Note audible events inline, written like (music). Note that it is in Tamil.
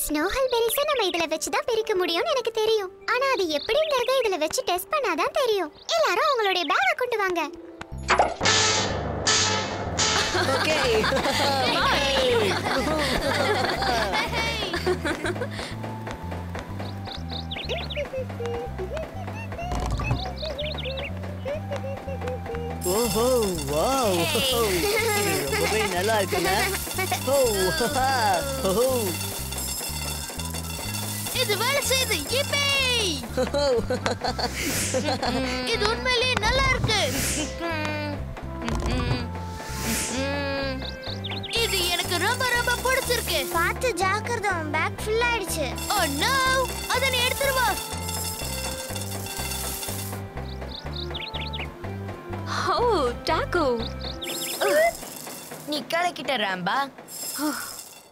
ஸ்னோஹல் பெரிஸை நம்ம இதுல வச்சு தான் பிரிக்க முடியும்னு எனக்கு தெரியும். ஆனா அது எப்படிங்கறத இதுல வச்சு டெஸ்ட் பண்ணாதான் தெரியும். எல்லாரும் உங்களுடைய பேக கொண்டு வாங்க. ஓகே ஓஹோ வாவ் இது ரொம்பவே நல்லா இருக்குங்க. ஓ (laughs) ஓஹோ (laughs) இது வேலை செய்யுது இப்பே இது உண்மையிலேயே நல்லா இருக்கு. இது எனக்கு ரொம்ப ரொம்ப பிடிச்சிருக்கு. பார்த்து ஜாக்கிரதை பேக் ஃபுல் ஆயிடுச்சு. ஓ நோ அத நீ எடுத்துருவா ஓ டாக்கோ நீ கலக்கிட்ட ராம்பா. ஓ